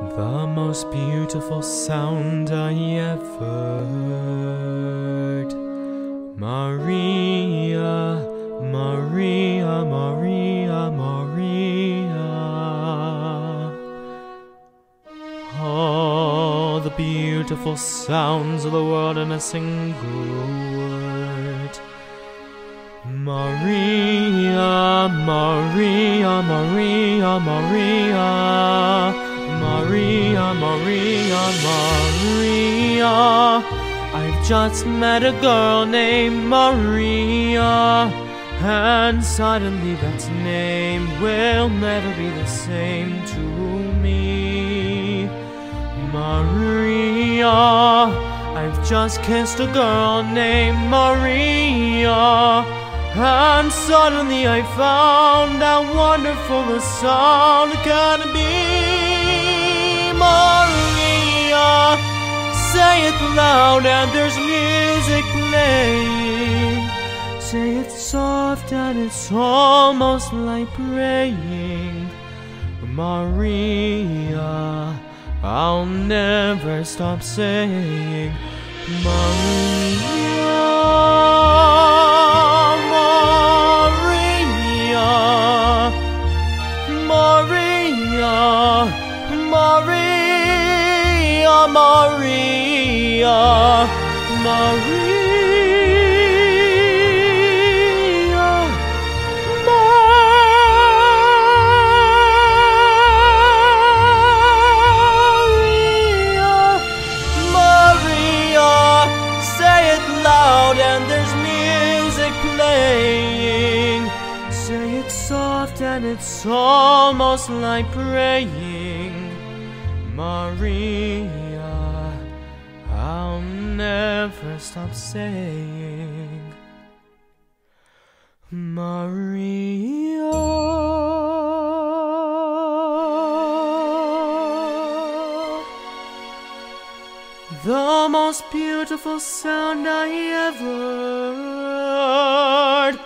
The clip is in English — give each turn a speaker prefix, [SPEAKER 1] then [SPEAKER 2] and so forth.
[SPEAKER 1] The most beautiful sound I ever heard. Maria, Maria, Maria, Maria. All the beautiful sounds of the world in a single word. Maria, Maria, Maria, Maria, Maria, Maria, Maria. I've just met a girl named Maria, and suddenly that name will never be the same to me. Maria, I've just kissed a girl named Maria. And suddenly I found how wonderful the sound can be. Say it loud and there's music playing. Say it soft and it's almost like praying. Maria, I'll never stop saying Maria, Maria, Maria, Maria, Maria. Say it loud and there's music playing. Say it soft and it's almost like praying. Maria, never stop saying. Maria. The most beautiful sound I ever heard.